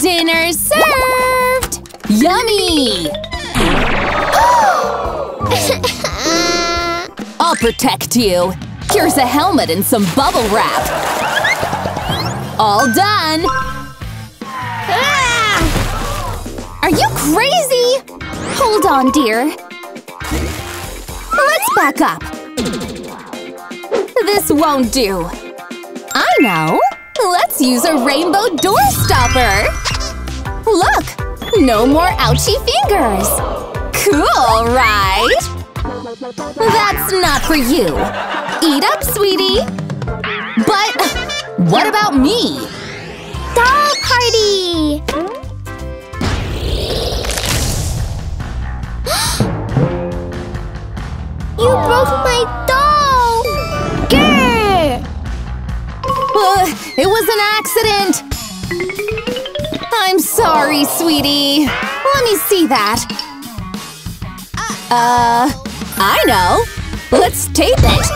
Dinner served! Yummy! I'll protect you. Here's a helmet and some bubble wrap. All done! Ah! Are you crazy? Hold on, dear. Let's back up. This won't do. I know! Let's use a rainbow door stopper! Look! No more ouchy fingers! Cool, right? That's not for you! Eat up, sweetie! But what about me? Doll party! you broke my Uh, it was an accident! I'm sorry, sweetie. Let me see that. Uh, I know. Let's tape it.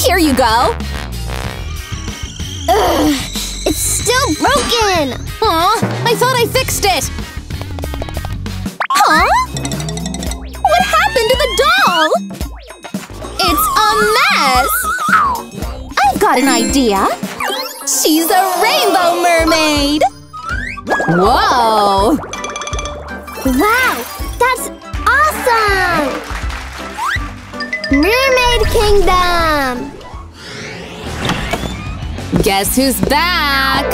Here you go. Ugh, it's still broken! Aw, I thought I fixed it. Huh? What happened to the doll? It's a mess! Got an idea. She's a rainbow mermaid! Whoa! Wow, that's awesome! Mermaid Kingdom! Guess who's back?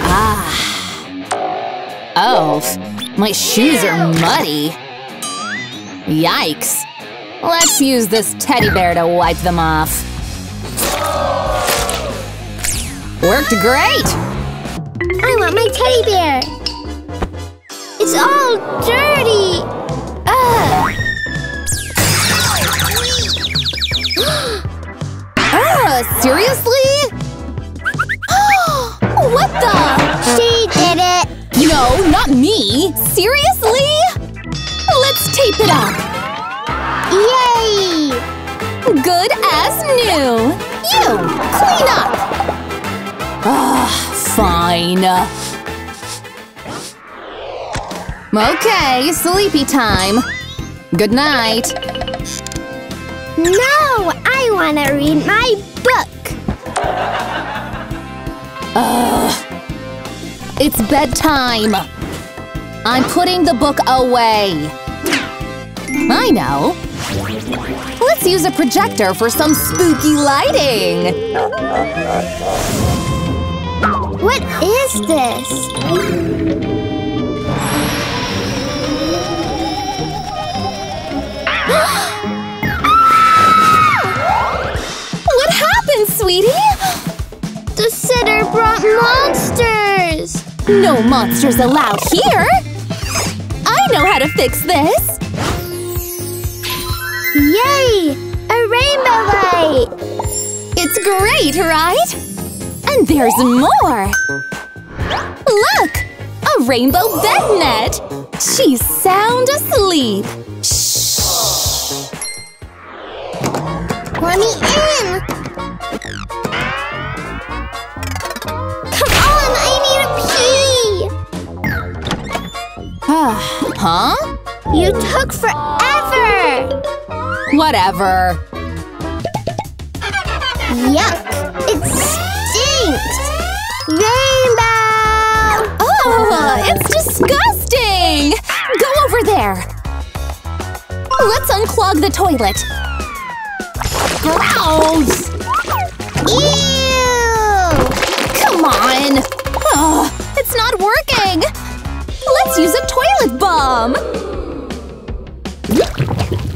Ah. Oh, my shoes are muddy. Yikes. Let's use this teddy bear to wipe them off. Worked great! I want my teddy bear! It's all dirty! Ugh! Ah, seriously? what the? She did it! No, not me! Seriously? Let's tape it up! Yay! Good as new! You! Clean up! Ah, fine. Okay, sleepy time. Good night. No! I want to read my book! Ugh. It's bedtime. I'm putting the book away. I know. Let's use a projector for some spooky lighting. What is this? What happened, sweetie? The sitter brought monsters! No monsters allowed here! I know how to fix this! Yay! A rainbow light! It's great, right? And there's more! Look! A rainbow bed net! She's sound asleep! Shh! Let me in! Come on, I need a pee! Ah. huh? You took forever! Whatever. Yuck! It stinks! Rainbow! Oh, it's disgusting! Go over there! Let's unclog the toilet. Gross! Ew! Come on! Oh, it's not working! Let's use a toilet bomb!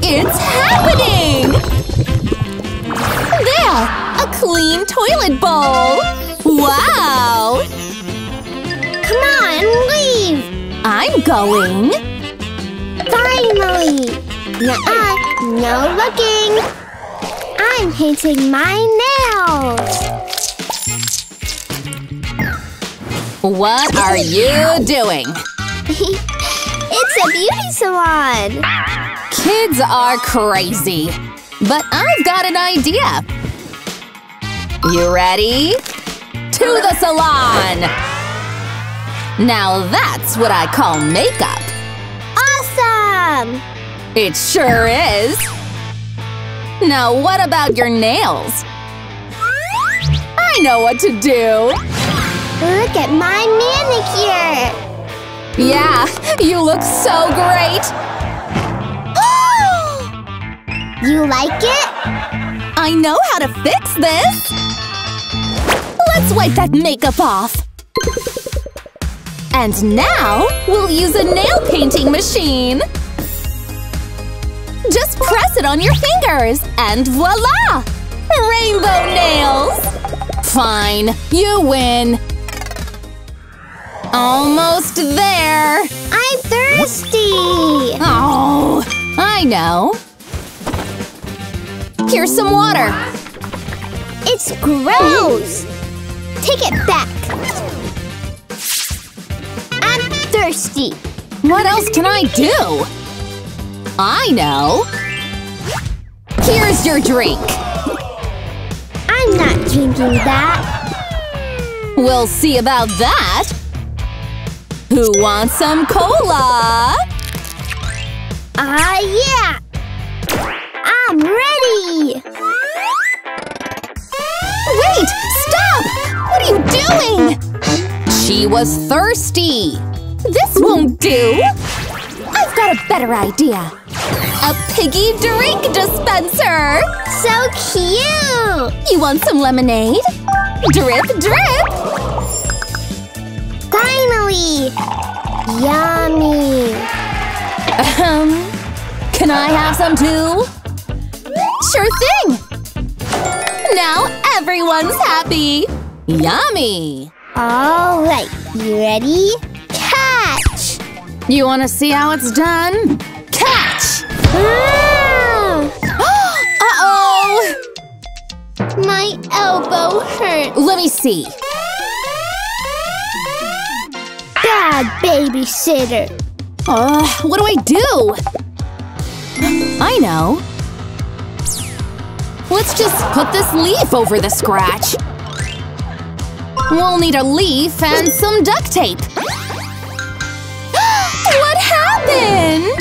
It's happening! There! A clean toilet bowl! Wow! Come on, leave! I'm going! Finally! Nuh-uh, no looking! I'm painting my nails! What are you doing? it's a beauty salon! Kids are crazy. But I've got an idea. You ready? to the salon! Now that's what I call makeup. Awesome! It sure is! Now what about your nails? I know what to do! Look at my manicure! Yeah, you look so great! You like it? I know how to fix this! Let's wipe that makeup off! And now, we'll use a nail painting machine! Just press it on your fingers, and voila! Rainbow nails! Fine, you win! Almost there! I'm thirsty! Oh, I know. Here's some water. It's gross! Take it back! I'm thirsty! What else can I do? I know. Here's your drink. I'm not drinking that! We'll see about that. Who wants some cola? Ah, yeah! I'm ready! Wait! Stop! What are you doing? She was thirsty. This won't do. I've got a better idea. A piggy drink dispenser! So cute! You want some lemonade? Drip, drip! Finally! Yummy! Um, can I have some too? Sure thing! Now everyone's happy! Yummy! Alright, you ready? Catch! You wanna see how it's done? Catch! Uh-oh! My elbow hurts! Let me see. Bad babysitter! Uh, what do I do? I know. Let's just put this leaf over the scratch. We'll need a leaf and some duct tape. what happened?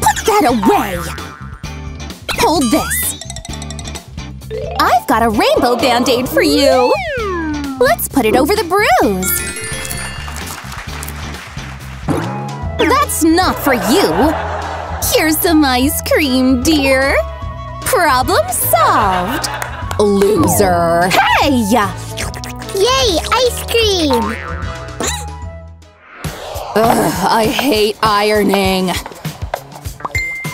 Put that away! Hold this. I've got a rainbow band-aid for you. Let's put it over the bruise. That's not for you. Here's some ice cream, dear. Problem solved. Loser. Hey! Yay, ice cream! Ugh, I hate ironing.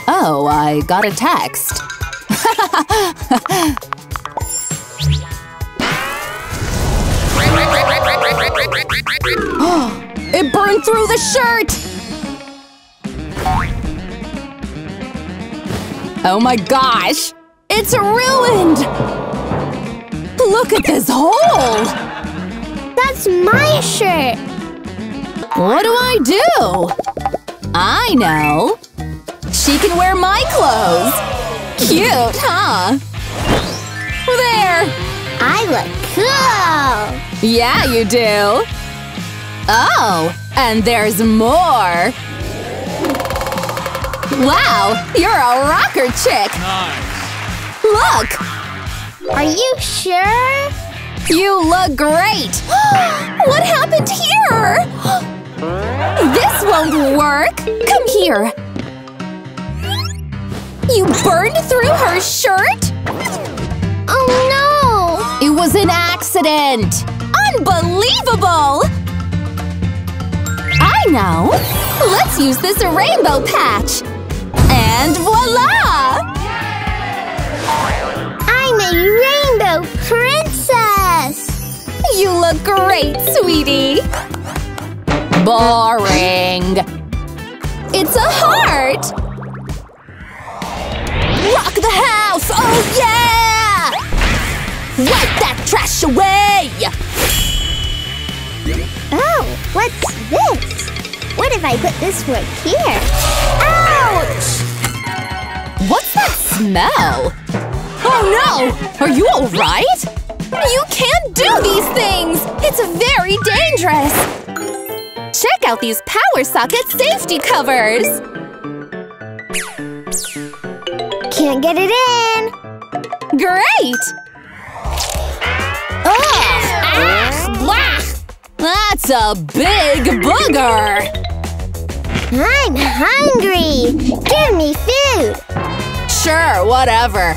Oh, I got a text. it burned through the shirt! Oh my gosh! It's ruined! Look at this hole! That's my shirt! What do I do? I know! She can wear my clothes! Cute, huh? There! I look cool! Yeah, you do! Oh, and there's more! Wow, you're a rocker chick! Nice. Look! Are you sure? You look great! what happened here? this won't work! Come here! You burned through her shirt? Oh no! It was an accident! Unbelievable! I know! Let's use this rainbow patch! And voila! I'm a rainbow princess! You look great, sweetie! Boring! It's a heart! Rock the house! Oh yeah! Wipe that trash away! Oh, what's this? What if I put this right here? Ouch! What's that smell? Oh no! Are you alright? You can't do these things! It's very dangerous! Check out these power socket safety covers! Can't get it in. Great! Ugh! Ah! That's a big booger! I'm hungry. Give me food. Sure, whatever.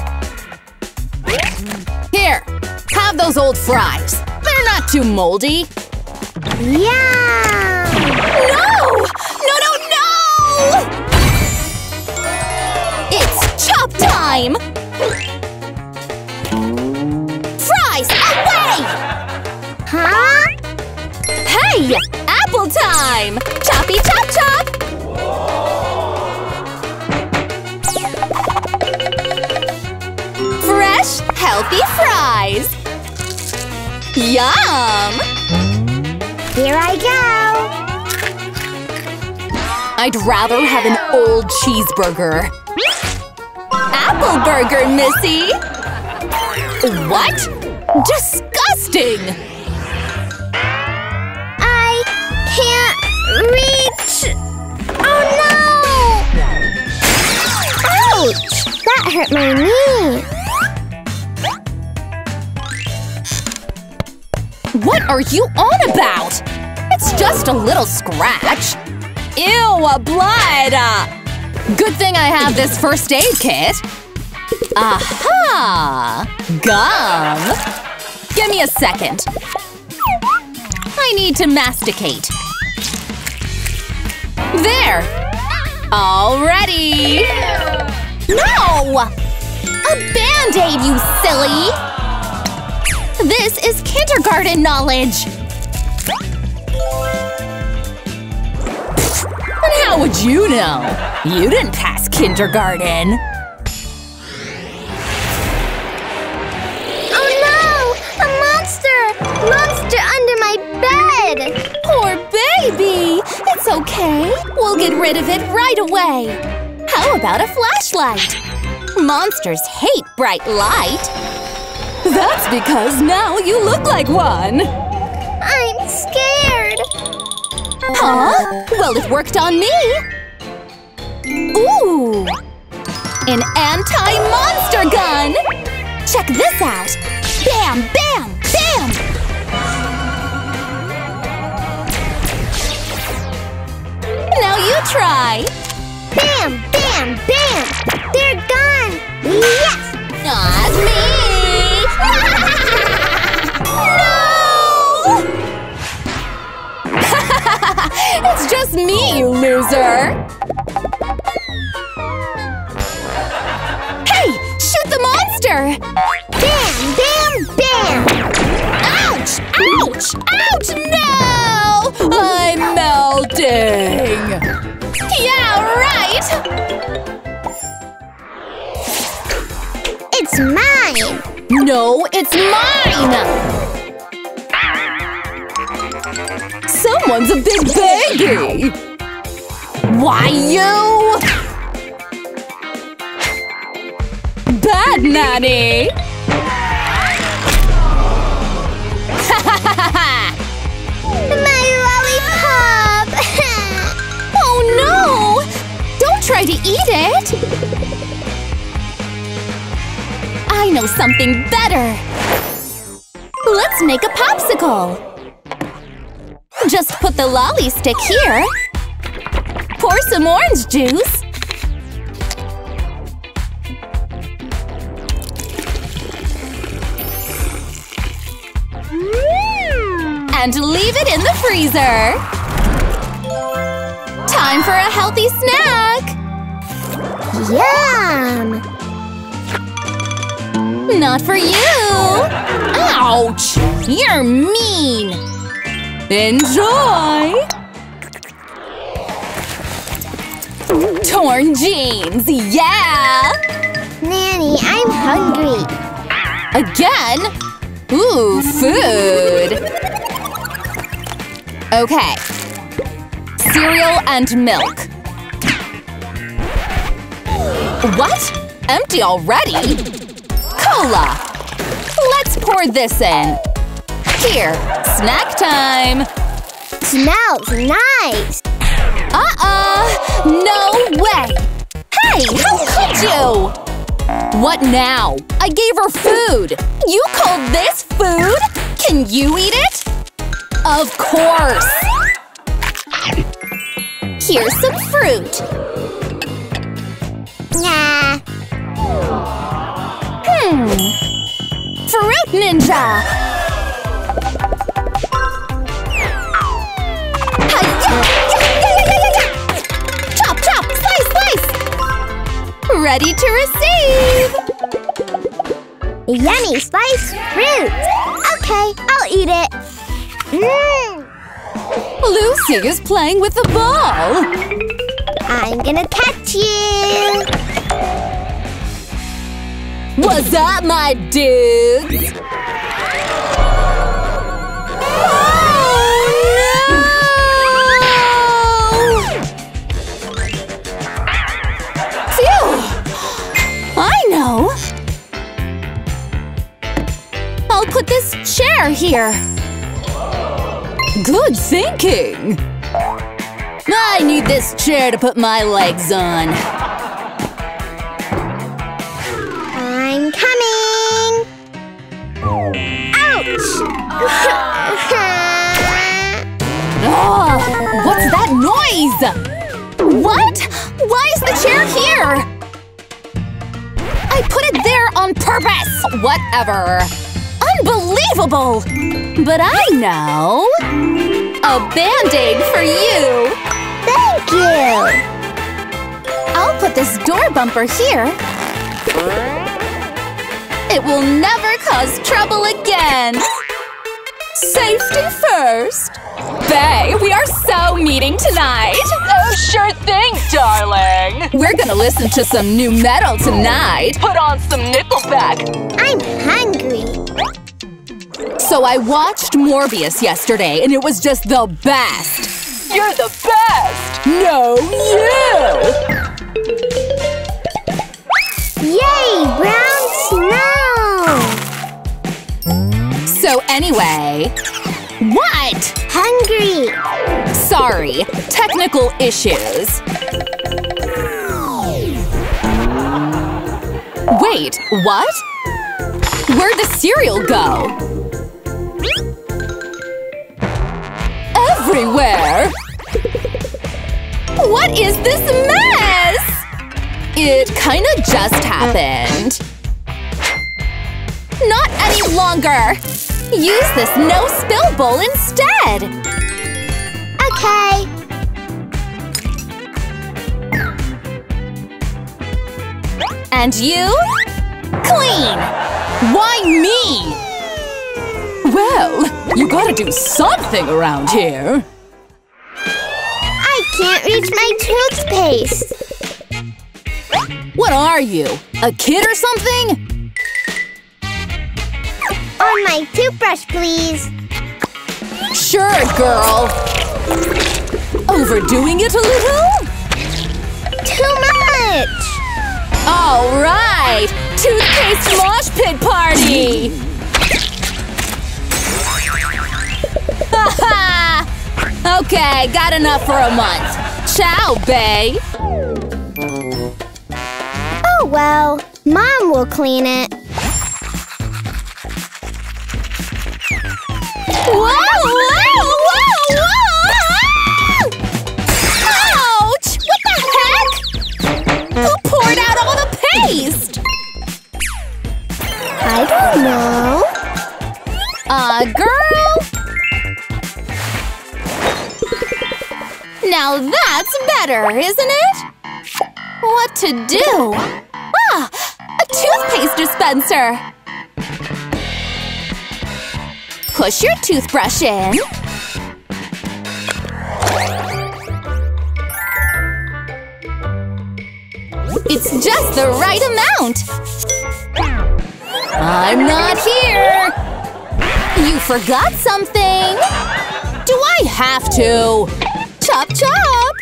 Here, have those old fries. They're not too moldy. Yum! No! No, no, no! It's chop time! Fries, away! Huh? Hey! Apple time! Choppy chop chop! Fresh, healthy fries! Yum! Here I go. I'd rather have an old cheeseburger. Apple burger, Missy! What? Disgusting! I can't reach. Oh no! Ouch! That hurt my knee. What are you on about? It's just a little scratch. Ew, blood! Uh, good thing I have this first aid kit. Aha! Gum! Give me a second. I need to masticate. There! All ready! No! A band-aid, you silly! This is kindergarten knowledge! And how would you know? You didn't pass kindergarten! Oh no! A monster! Monster under my bed! Poor baby! It's okay. We'll get rid of it right away. How about a flashlight? Monsters hate bright light. That's because now you look like one. I'm scared. Huh? Well, it worked on me. Ooh! An anti-monster gun! Check this out! Bam! Bam! Bam! Now you try! Bam! Bam! Bam! They're gone! Yes! Not me! No! it's just me, you loser! Hey! Shoot the monster! Bam! Bam! Bam! Ouch! Ouch! Ouch! No! I'm melting! Yeah, right! It's mine! No, it's mine! Someone's a big baby! Why you? Bad Nanny! My lollipop! oh no! Don't try to eat it! I know something better! Let's make a popsicle! Just put the lolly stick here. Pour some orange juice. And leave it in the freezer. Time for a healthy snack! Yum! Not for you! Ouch! You're mean! Enjoy! Torn jeans, yeah! Nanny, I'm hungry. Again? Ooh, food! Okay. Cereal and milk. What? Empty already? Let's pour this in. Here, snack time! Smells nice. Uh-uh! No way! Hey, how could you? What now? I gave her food! You call this food? Can you eat it? Of course! Here's some fruit. Nah. Fruit Ninja! Chop, chop! Slice, slice! Ready to receive! Yummy spiced fruit. Okay, I'll eat it. Mmm. Lucy is playing with the ball! I'm gonna catch you. What's up, my dudes? Oh, no! Phew! I know! I'll put this chair here. Good thinking! I need this chair to put my legs on. Whatever. Unbelievable! But I know. A band-aid for you! Thank you. I'll put this door bumper here. It will never cause trouble again! Safety first! Bay, we are so meeting tonight! Oh, sure thing, darling! We're gonna listen to some new metal tonight! Put on some Nickelback! I'm hungry. So I watched Morbius yesterday and it was just the best! You're the best! No, you! Yay, brown snow. So anyway… What? Hungry. Sorry, technical issues. Wait, what? Where'd the cereal go? Everywhere! What is this mess? It kinda just happened. Not any longer! Use this no-spill bowl instead! Okay. And you? Clean! Why me? Well, you gotta do something around here. I can't reach my toothpaste. What are you? A kid or something? On my toothbrush, please. Sure, girl. Overdoing it a little? Too much. All right! Toothpaste mosh pit party! Haha! okay, got enough for a month. Ciao, bae! Oh well. Mom will clean it. Whoa! Whoa! Whoa! Whoa! Who poured out all the paste? I don't know. Uh, girl? Now that's better, isn't it? What to do? Ah! A toothpaste dispenser! Push your toothbrush in. It's just the right amount! I'm not here! You forgot something! Do I have to? Chop chop!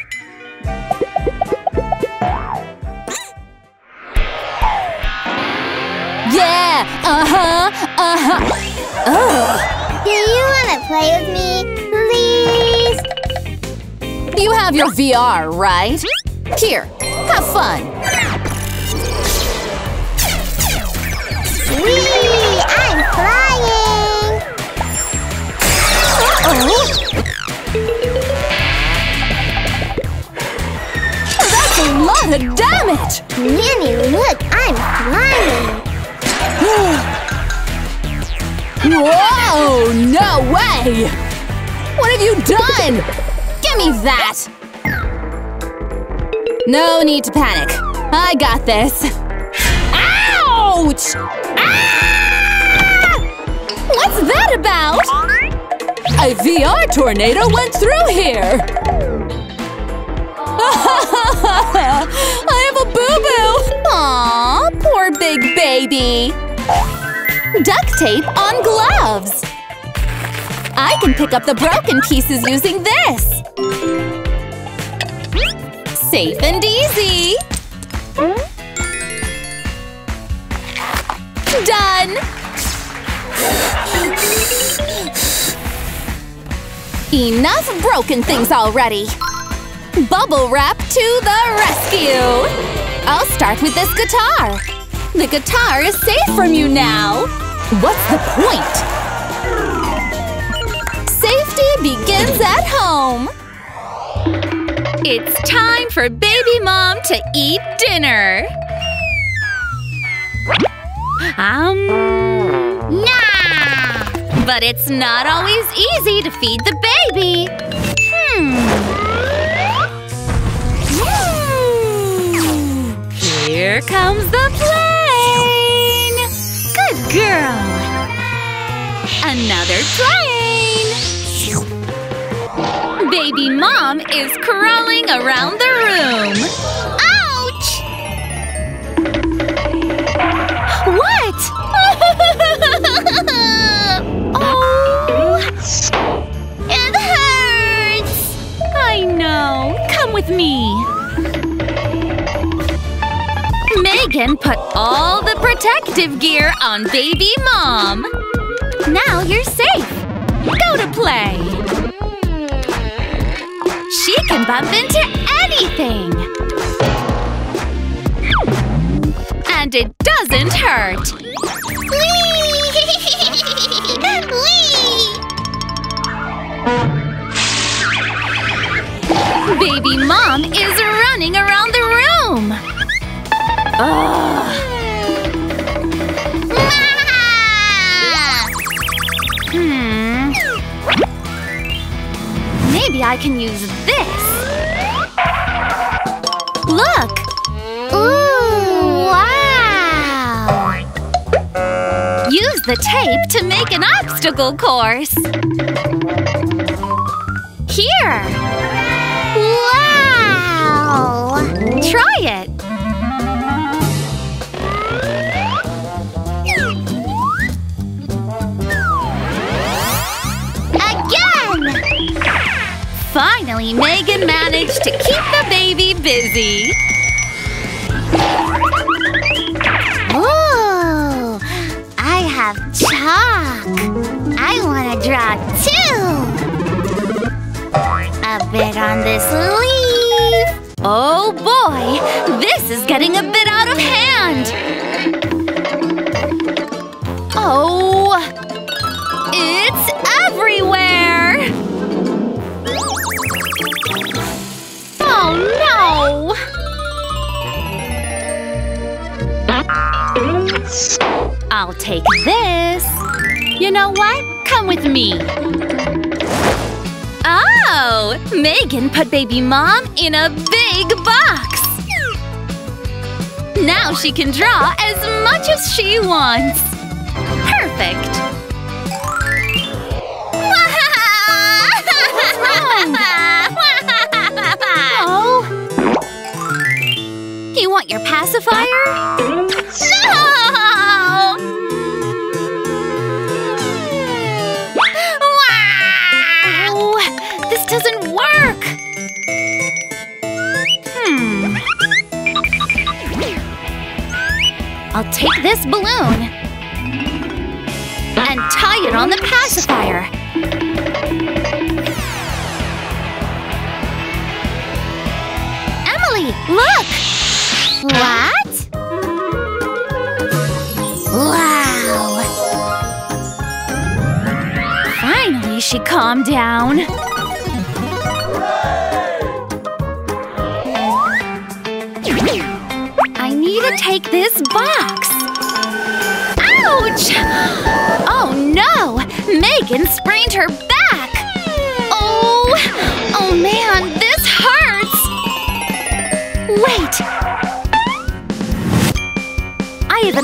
Yeah! Uh-huh! Uh-huh! Ugh! Do you want to play with me? Please? You have your VR, right? Here, have fun! I'm flying! Uh-oh! That's a lot of damage! Look! I'm flying! Whoa! No way! What have you done? Give me that! No need to panic. I got this. Ouch! Ah! What's that about? A VR tornado went through here! I have a boo-boo! Aw, poor big baby! Duct tape on gloves! I can pick up the broken pieces using this! Safe and easy! Done! Enough broken things already! Bubble wrap to the rescue! I'll start with this guitar! The guitar is safe from you now! What's the point? Safety begins at home! It's time for baby mom to eat dinner! Um… Nah! But it's not always easy to feed the baby! Hmm… Here comes the plane! Good girl! Another plane! Baby mom is crawling around the room! What? oh! It hurts! I know. Come with me. Megan put all the protective gear on baby mom. Now you're safe. Go to play. She can bump into anything. And it doesn't hurt. Baby mom is running around the room. Ugh. Hmm. Maybe I can use this. Look! The tape to make an obstacle course. Here! Wow! Try it! Again! Finally, Megan managed to keep the baby busy. I want to draw too! A bit on this leaf. Oh boy! This is getting a bit out of hand! Oh! It's everywhere! Oh no! I'll take this. You know what? Come with me. Oh! Megan put baby mom in a big box! Now she can draw as much as she wants. Perfect! Take this balloon! And tie it on the pacifier! Emily, look! What? Wow! Finally she calmed down!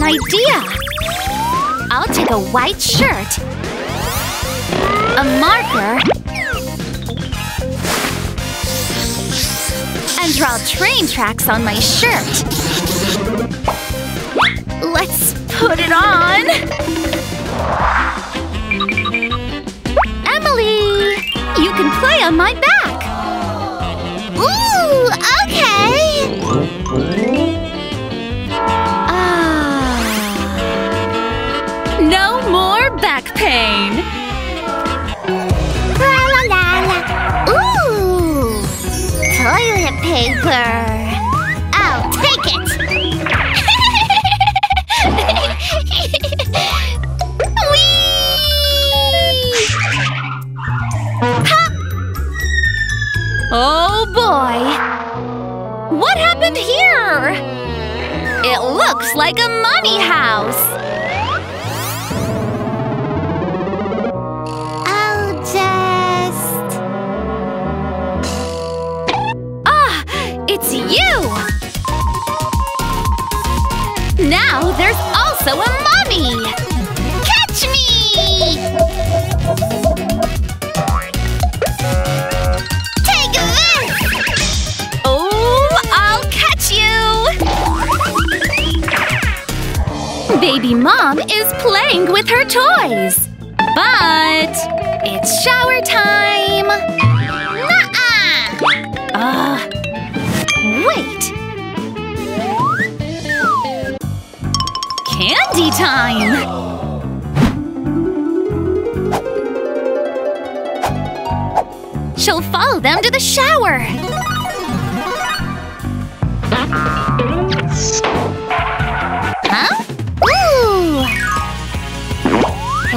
Idea! I'll take a white shirt, a marker, and draw train tracks on my shirt. Let's put it on! Emily! You can play on my back! Ooh, okay. Back! La la la la. Ooh, toilet paper. I'll take it. Whee! Oh boy! What happened here? It looks like a mummy house! Baby mom is playing with her toys. But it's shower time! Nuh-uh! Uh, wait! Candy time! She'll follow them to the shower.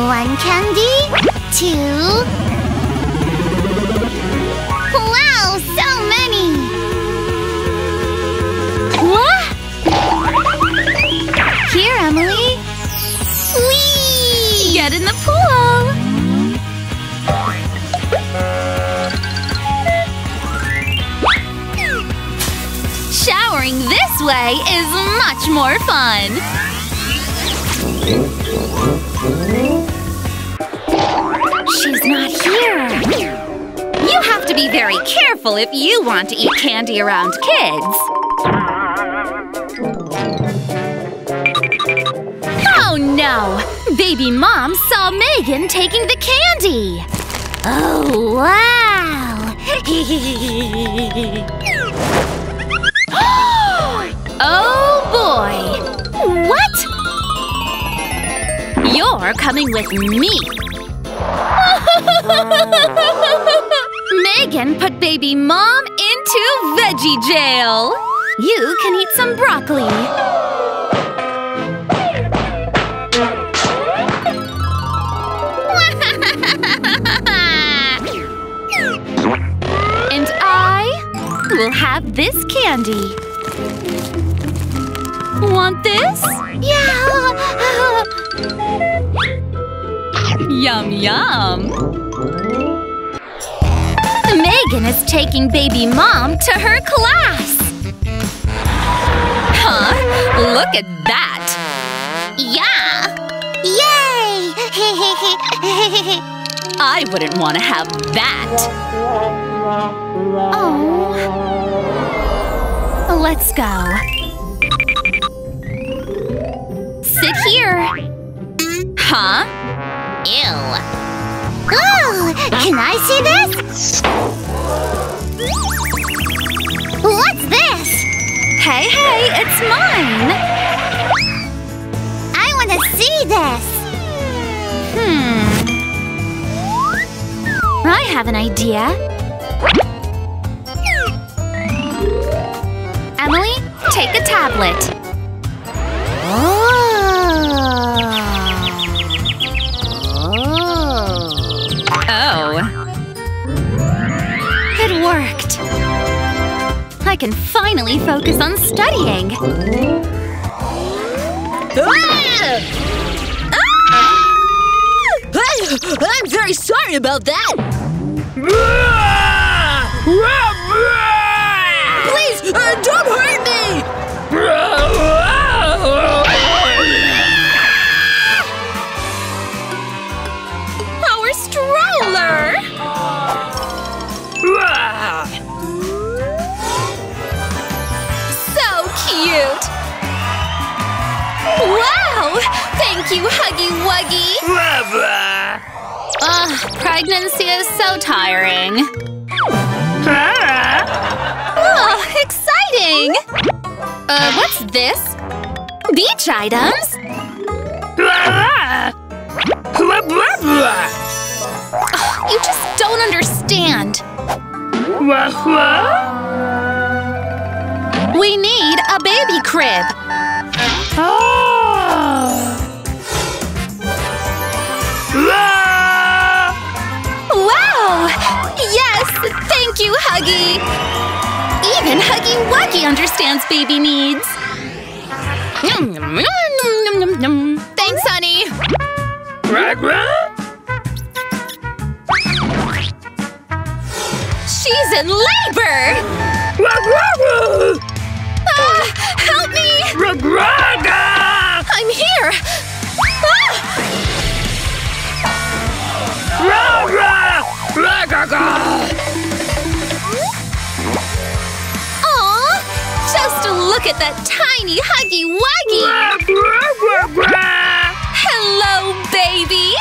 One candy, two. Wow, so many! What? Here, Emily. Whee! Get in the pool. Showering this way is much more fun. Be very careful if you want to eat candy around kids. Oh no! Baby mom saw Megan taking the candy! Oh, wow! oh boy! What? You're coming with me! Megan put baby mom into veggie jail! You can eat some broccoli. And I will have this candy. Want this? yeah! Yum yum! Megan is taking baby mom to her class! Huh? Look at that! Yeah! Yay! I wouldn't want to have that! oh. Let's go. Sit here. Huh? Ew. Oh, can I see this? What's this? Hey, hey, it's mine! I want to see this. Hmm. I have an idea. Emily, take a tablet. Oh. Can finally focus on studying. Ah! Ah! I'm very sorry about that! Thank you, Huggy Wuggy! Ugh, pregnancy is so tiring. Oh, exciting! Uh, what's this? Beach items? You just don't understand. We need a baby crib. Wow! Yes! Thank you, Huggy! Even Huggy Wuggy understands baby needs. Thanks, honey! She's in labor! Ah, help me! I'm here! Aw! Just look at that tiny Huggy Wuggy! Hello, baby!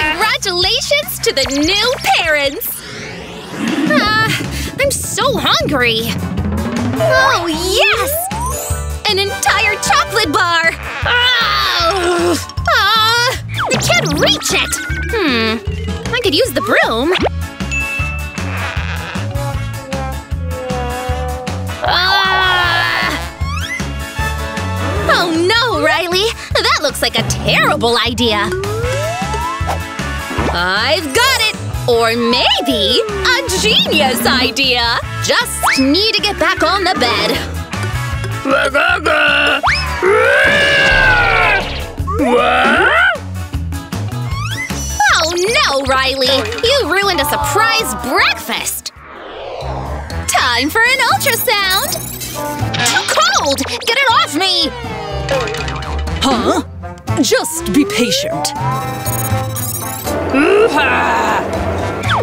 Congratulations to the new parents! Ah, I'm so hungry! Oh, yes! An entire chocolate bar! Ah! Ah! I can't reach it! Hmm. I could use the broom. Ah! Oh no, Riley! That looks like a terrible idea! I've got it! Or maybe a genius idea! Just need to get back on the bed. Oh Riley! You ruined a surprise breakfast! Time for an ultrasound! Too cold! Get it off me! Huh? Just be patient.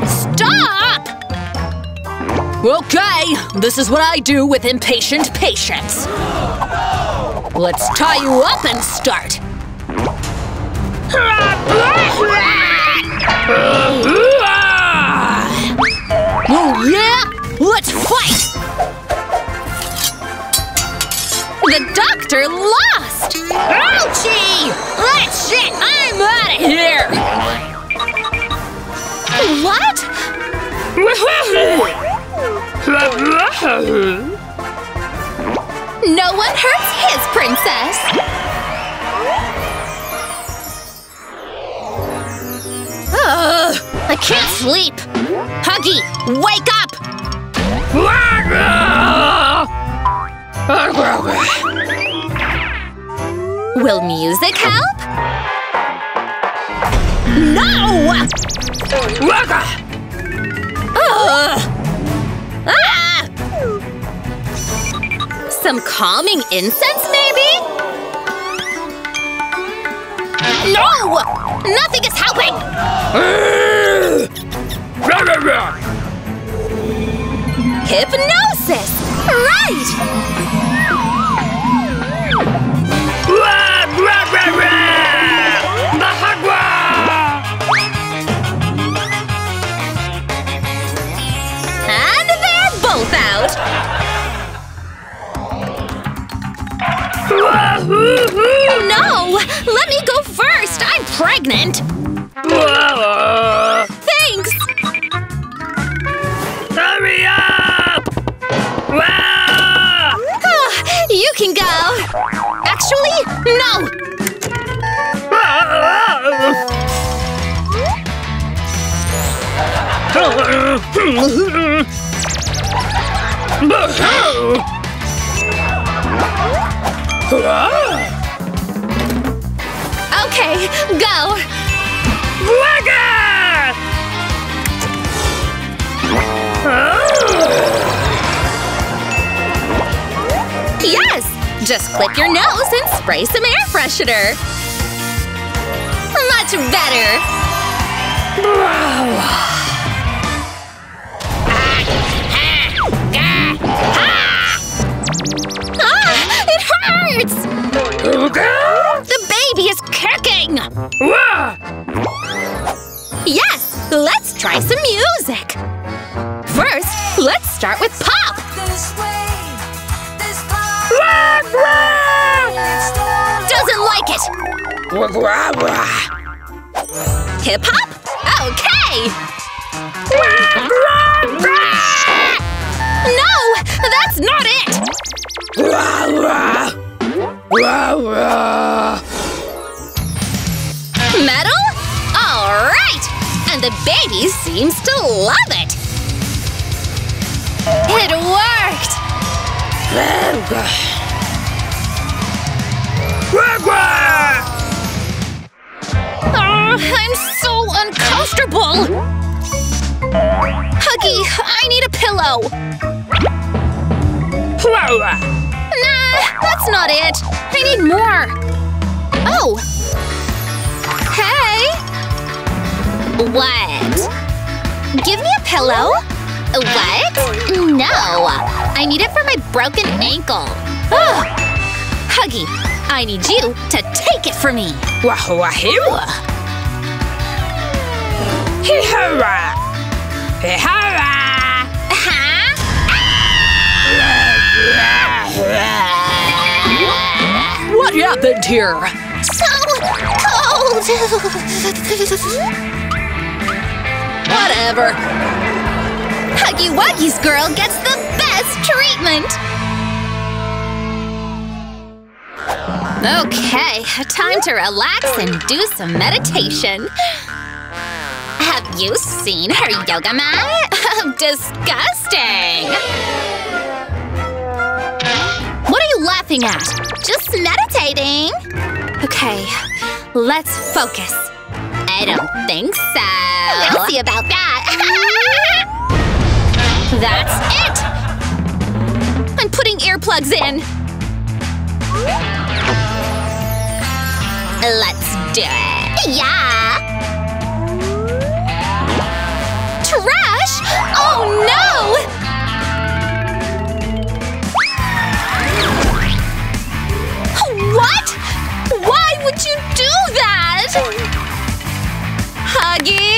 Stop! Okay, this is what I do with impatient patients. Let's tie you up and start. Oh yeah? Let's fight! The doctor lost! Ouchie! That's it! I'm out of here! What? No one hurts his princess! Ugh, I can't sleep! Huggy, wake up! Will music help? No! Ugh. Ah! Some calming incense, maybe? No! Nothing is helping! Hypnosis! Right! Freshener. Much better! Ah! It hurts! The baby is kicking! Yes! Let's try some music! First, let's start with pop! Hip hop? Okay! No! That's not it! Metal? Alright! And the baby seems to love it! It worked! Oh, I'm so uncomfortable! Huggy, I need a pillow! Nah, that's not it! I need more! Oh! Hey! What? Give me a pillow? What? No! I need it for my broken ankle! Ugh. Huggy, I need you to take it for me! Wahwahira! Hihara! Huh? What happened here? So cold! Whatever. Huggy Wuggy's girl gets the best treatment! Okay, time to relax and do some meditation. You seen her yoga mat? Disgusting! What are you laughing at? Just meditating. Okay, let's focus. I don't think so. We'll see about that. That's it! I'm putting earplugs in. Let's do it. Yeah. Trash? Oh no! What? Why would you do that? Huggy?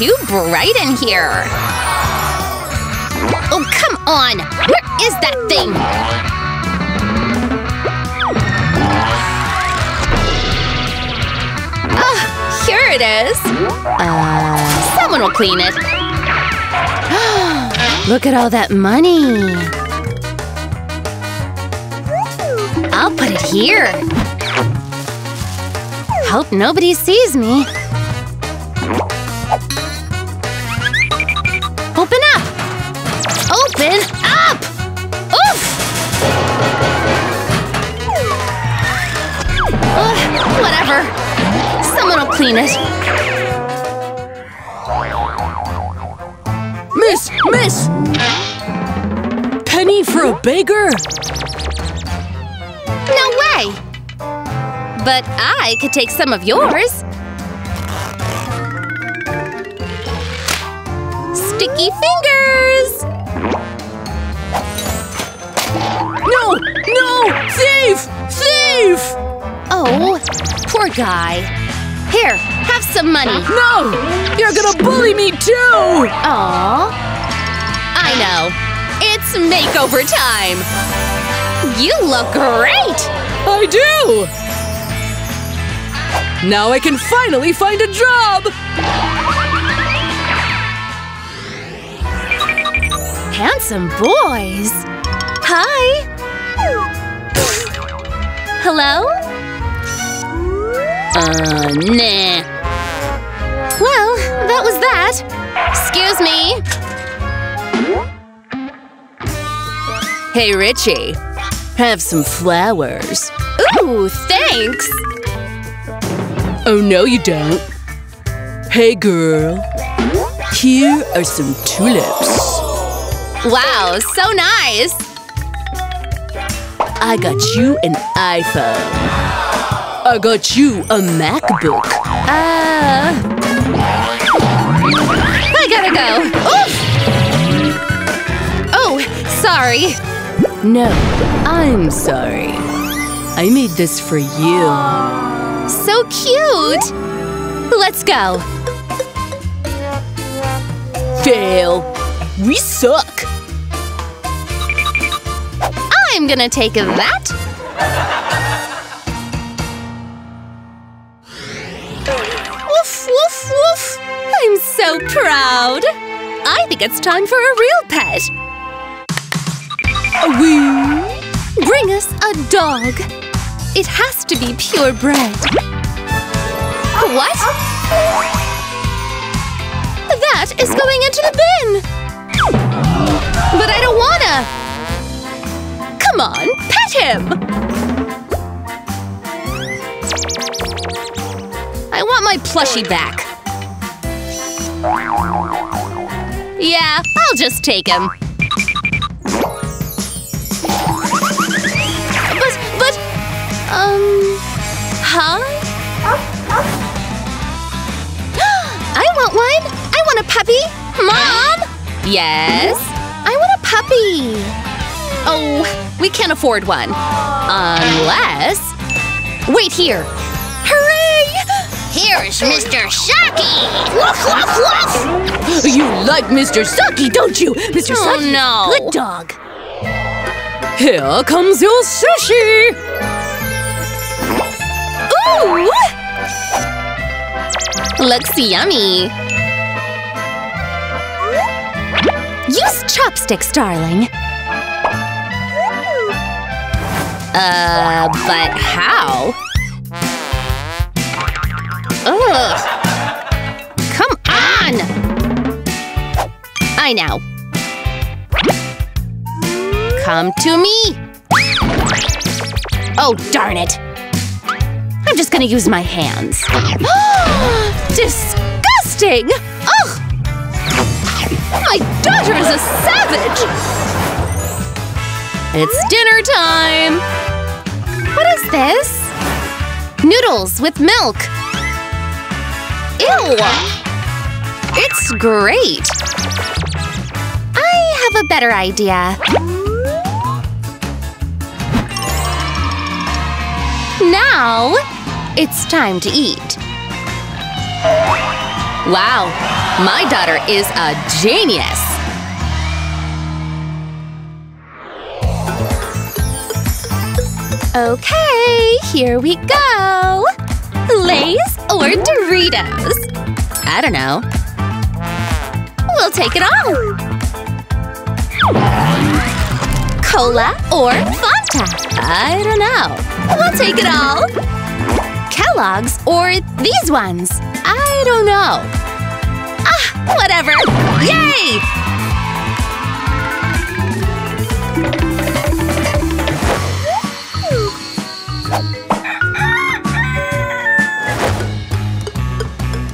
Too bright in here. Oh, come on! Where is that thing? Ah, here it is. Uh, someone will clean it. Look at all that money. I'll put it here. Hope nobody sees me. Clean it. Miss! Miss! Penny for a beggar? No way! But I could take some of yours. Sticky fingers! No! No! Thief! Thief! Oh, poor guy. Here, have some money. No! You're gonna bully me too! Aww. I know. It's makeover time! You look great! I do! Now I can finally find a job! Handsome boys! Hi! Hello? Uh, nah. Well, that was that. Excuse me. Hey, Richie. Have some flowers. Ooh, thanks. Oh, no, you don't. Hey, girl. Here are some tulips. Wow, so nice. I got you an iPhone. I got you a MacBook. Uh. I gotta go. Oof! Oh, sorry. No, I'm sorry. I made this for you. So cute. Let's go. Fail. We suck. I'm gonna take that. So proud. I think it's time for a real pet. We. Bring us a dog. It has to be purebred. What? That is going into the bin. But I don't wanna. Come on, pet him. I want my plushie back. Yeah, I'll just take him. But, but, um, huh? I want one. I want a puppy. Mom? Yes? I want a puppy. Oh, we can't afford one. Unless… Wait here. Here's Mr. Shocky! Woof, woof, woof! You like Mr. Sucky, don't you? Mr. Oh, Sucky, no. good dog. Here comes your sushi. Ooh! Looks yummy. Use chopsticks, darling. Uh, but how? Ugh. Come on! I know. Come to me. Oh, darn it. I'm just gonna use my hands. Disgusting! Ugh! My daughter is a savage! It's dinner time! What is this? Noodles with milk. Ew! It's great! I have a better idea. Now, it's time to eat. Wow, my daughter is a genius! Okay, here we go! Lay's or Doritos? I don't know. We'll take it all! Cola or Fanta? I don't know. We'll take it all! Kellogg's or these ones? I don't know. Ah, whatever! Yay!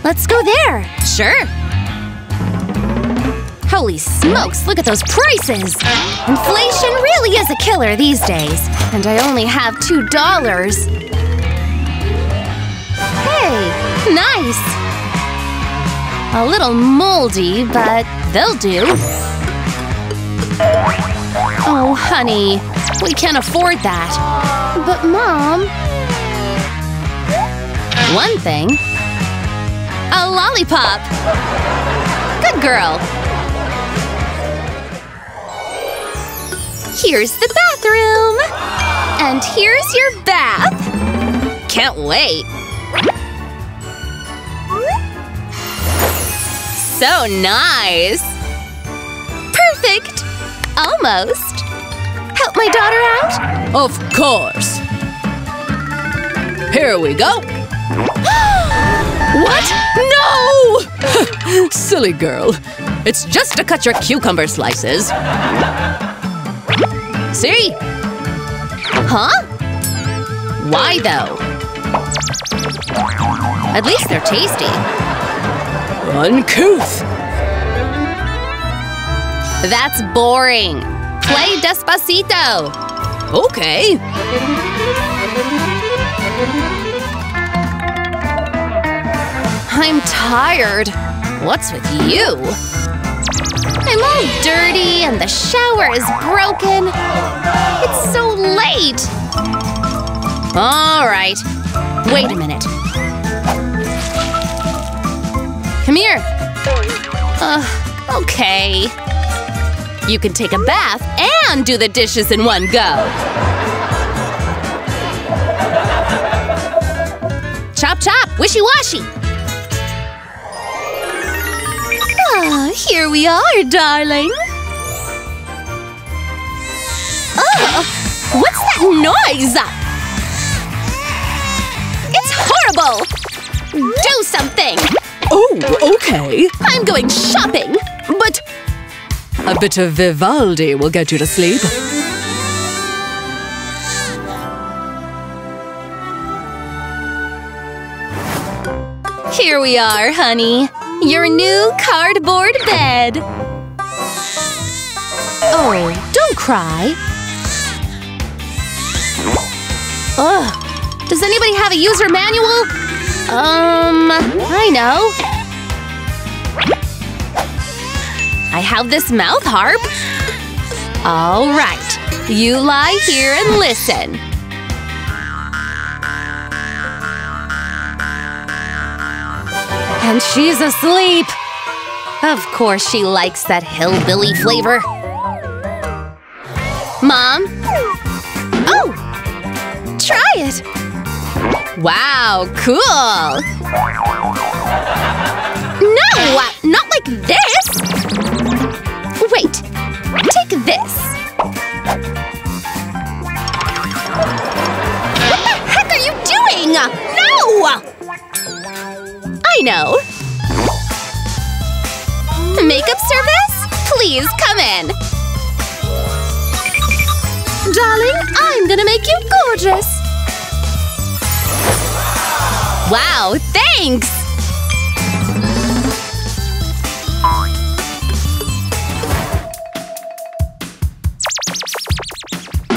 Let's go there. Sure. Holy smokes, look at those prices! Inflation really is a killer these days. And I only have two dollars. Hey, nice! A little moldy, but they'll do. Oh, honey, we can't afford that. But, Mom… One thing. A lollipop! Good girl. Here's the bathroom! And here's your bath! Can't wait! So nice! Perfect! Almost. Help my daughter out? Of course. Here we go. what? No! Silly girl. It's just to cut your cucumber slices. See? Huh? Why though? At least they're tasty. Uncouth. That's boring. Play Despacito. Okay. I'm tired. What's with you? I'm all dirty and the shower is broken. It's so late. All right. Wait a minute. Come here. Uh, okay. You can take a bath and do the dishes in one go. Chop chop, wishy-washy. Ah, here we are, darling. Oh, what's that noise? It's horrible! Do something! Oh, okay. I'm going shopping! But a bit of Vivaldi will get you to sleep. Here we are, honey. Your new cardboard bed. Oh, don't cry. Ugh. Does anybody have a user manual? Um, I know. I have this mouth harp. All right. You lie here and listen. And she's asleep. Of course she likes that hillbilly flavor. Mom? Oh! Try it! Wow, cool! No! uh, Not like this! Wait, take this. What the heck are you doing? No! I know. Makeup service? Please come in. Darling, I'm gonna make you gorgeous. Wow, thanks!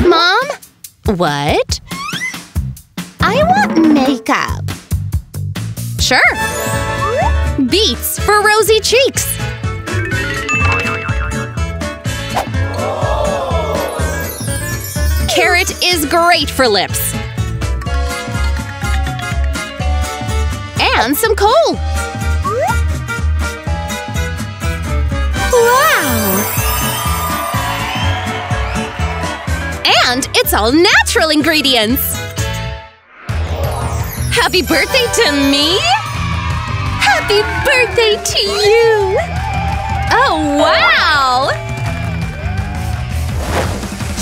Mom? What? I want makeup. Sure. Beets for rosy cheeks. Carrot is great for lips. And some coal. Wow! And it's all natural ingredients. Happy birthday to me! Happy birthday to you! Oh, wow!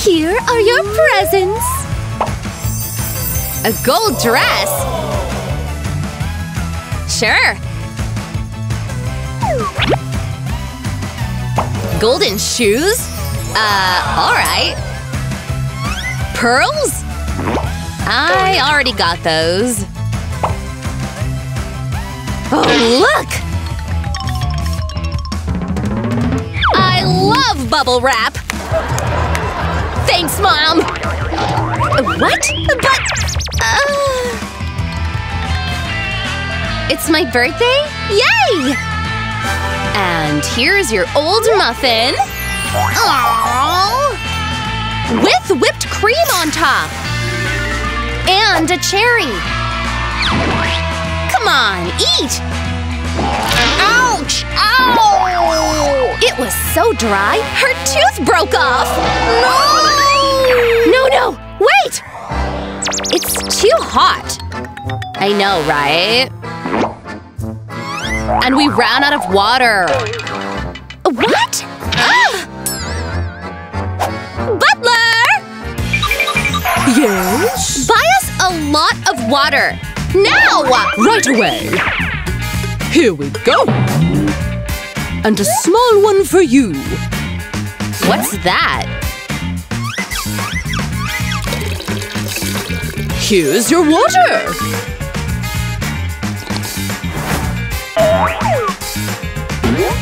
Here are your presents. A gold dress? Sure. Golden shoes? Uh, alright. Pearls? I already got those. Oh, look! I love bubble wrap! Thanks, Mom! What? But… Uh, it's my birthday? Yay! And here's your old muffin. Aww! With whipped cream on top. And a cherry. Come on, eat! Ouch! Ow! It was so dry, her tooth broke off! No! No, no! Wait! It's too hot. I know, right? And we ran out of water. What? Ah! Butler! Yes? Buy us a lot of water. Now! Right away. Here we go. And a small one for you. What's that? Here's your water.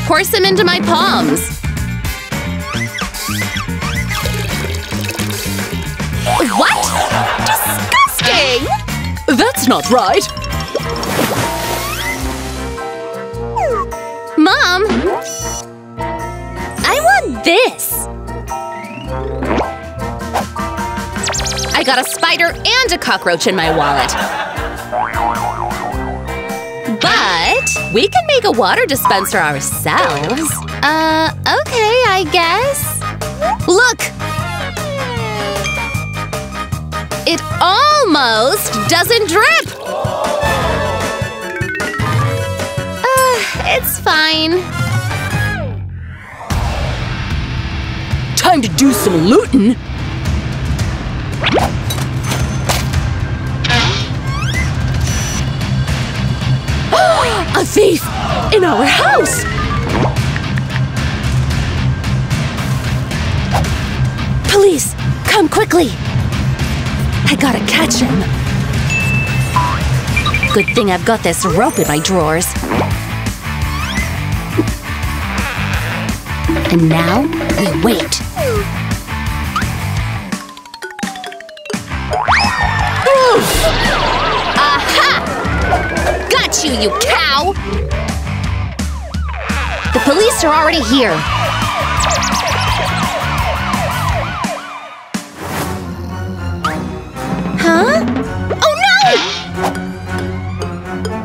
Pour some into my palms. What? That's not right. Mom! I want this! I got a spider and a cockroach in my wallet. But we can make a water dispenser ourselves. Uh, okay, I guess. Look! It almost doesn't drip! Uh, it's fine. Time to do some looting. A thief! In our house! Police! Come quickly! I gotta catch him. Good thing I've got this rope in my drawers. And now, we wait. Aha! Got you, you cow! The police are already here. Huh? Oh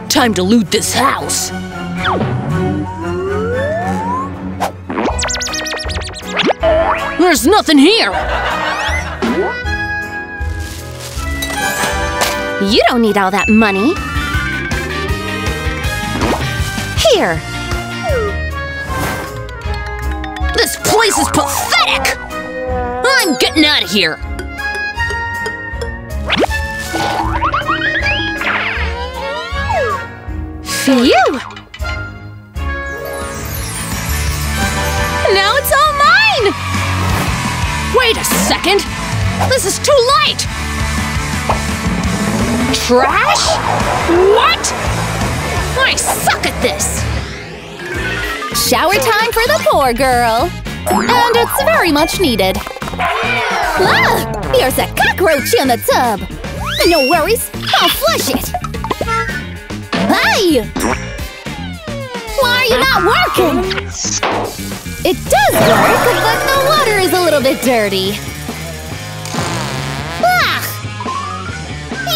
no! Time to loot this house. There's nothing here. You don't need all that money. Here. This place is pathetic. I'm getting out of here. Phew! Now it's all mine! Wait a second. This is too late. Trash? What? I suck at this. Shower time for the poor girl. And it's very much needed. Ah! There's a cockroach in the tub. No worries, I'll flush it. Hey! Why are you not working? It does work, but the water is a little bit dirty. Ah!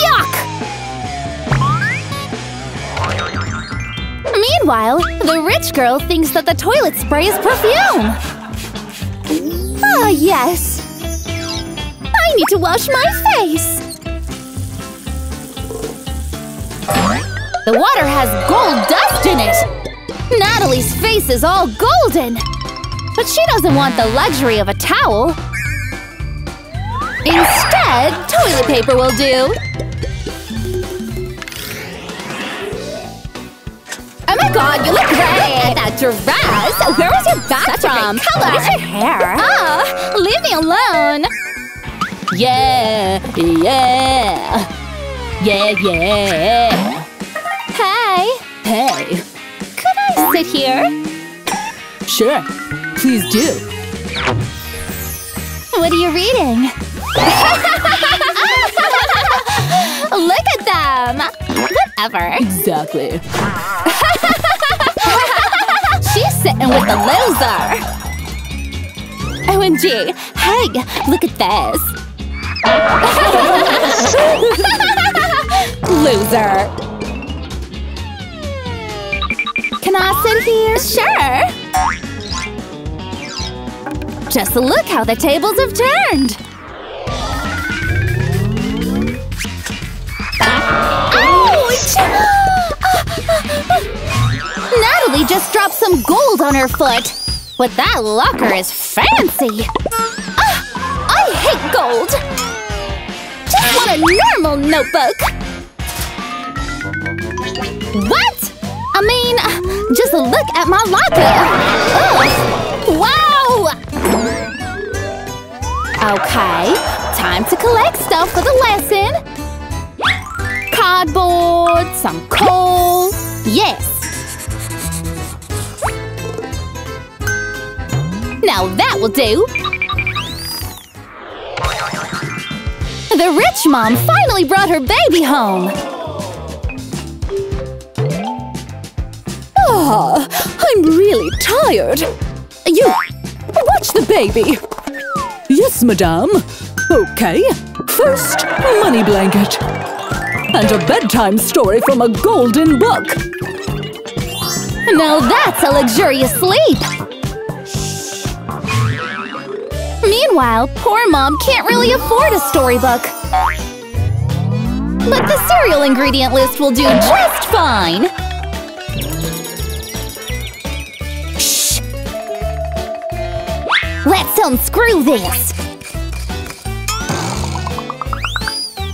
Yuck! Meanwhile, the rich girl thinks that the toilet spray is perfume. Ah, yes. I need to wash my face. The water has gold dust in it! Natalie's face is all golden! But she doesn't want the luxury of a towel. Instead, toilet paper will do. Oh my god, you look great! That dress! Where was your bag from? Color. What is your hair? Ah, leave me alone! Yeah, yeah, yeah, yeah. Hey! Could I sit here? Sure. Please do. What are you reading? Look at them! Whatever. Exactly. She's sitting with the loser! OMG! Hey, look at this! loser! Can I sit here? Sure! Just look how the tables have turned! Ouch! Natalie just dropped some gold on her foot! But that locker is fancy! Ah, I hate gold! Just want a normal notebook! What? I mean, just look at my locker! Ugh. Wow! Okay, time to collect stuff for the lesson. Cardboard, some coal. Yes. Now that will do. The rich mom finally brought her baby home. Ah, I'm really tired. You, watch the baby. Yes, madame. Okay. First, a money blanket. And a bedtime story from a golden book. Now that's a luxurious sleep! Meanwhile, poor mom can't really afford a storybook. But the cereal ingredient list will do just fine! Let's unscrew this!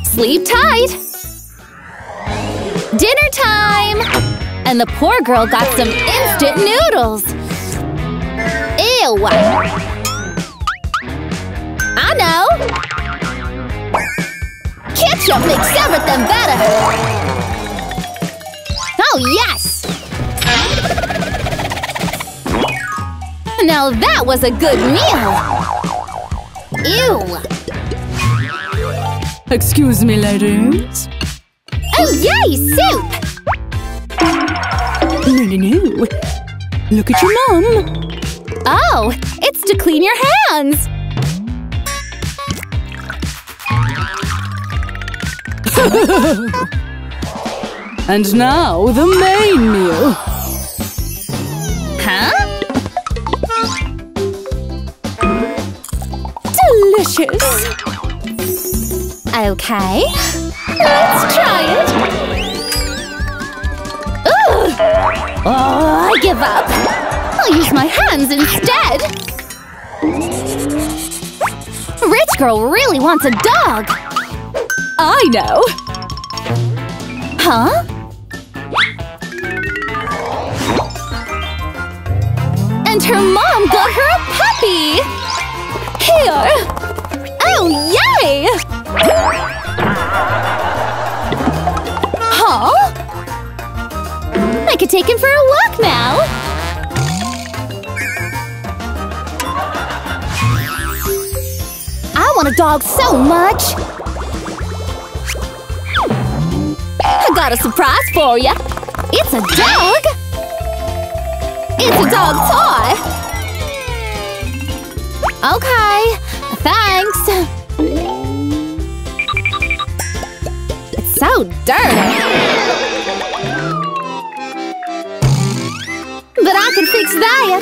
Sleep tight! Dinner time! And the poor girl got some instant noodles! Ew! I know! Ketchup makes everything better! Oh, yes! Now that was a good meal! Ew! Excuse me, ladies. Oh, yay! Soup! No, no, no. Look at your mom. Oh, it's to clean your hands! And now the main meal. Huh? Delicious. Okay. Let's try it! Oh, I give up! I'll use my hands instead! Rich girl really wants a dog! I know. Huh? And her mom got her a puppy! Here! Oh, yay! Huh? I could take him for a walk now! I want a dog so much! I got a surprise for you! It's a dog! It's a dog toy! Okay, thanks! It's so dirty! But I can fix that!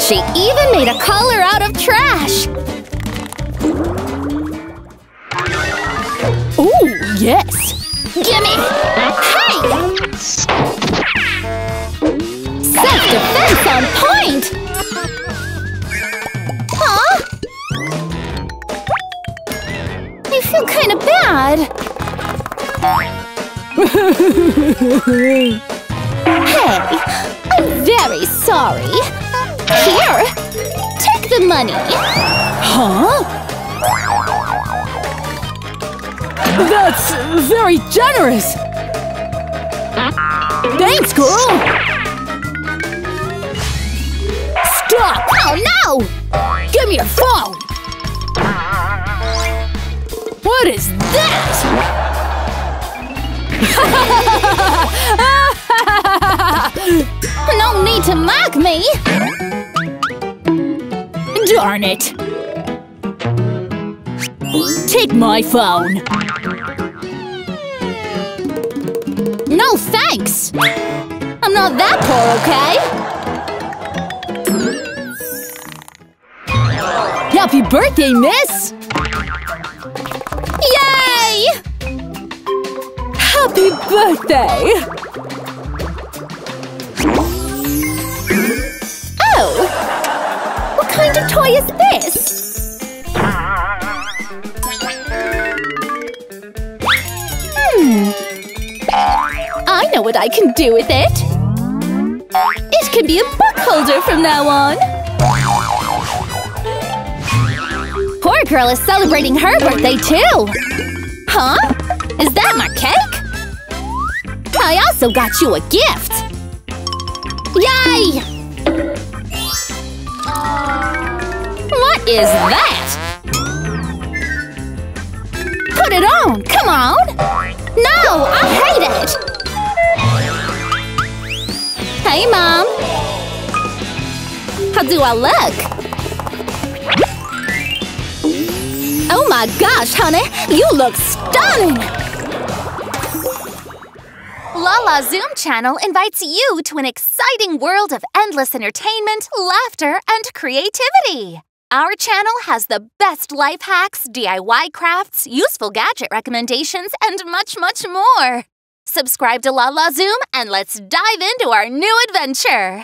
She even made a collar out of trash! Oh, yes. Gimme! Hey! Self-defense on point! Hey, I'm very sorry. Here, take the money. Huh? That's very generous. Thanks, girl. Stop! Oh no! Give me your phone. No need to mock me! Darn it! Take my phone. No thanks! I'm not that poor, okay? Happy birthday, miss! Happy birthday! Oh! What kind of toy is this? Hmm. I know what I can do with it! It can be a book holder from now on! Poor girl is celebrating her birthday too! Huh? Is that my cake? Also got you a gift! Yay! What is that? Put it on! Come on! No! I hate it! Hey, Mom! How do I look? Oh my gosh, honey! You look stunning! Lala Zoom Channel invites you to an exciting world of endless entertainment, laughter, and creativity. Our channel has the best life hacks, DIY crafts, useful gadget recommendations, and much, much more. Subscribe to La La Zoom and let's dive into our new adventure.